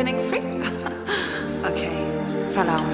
feeling free? okay, follow me.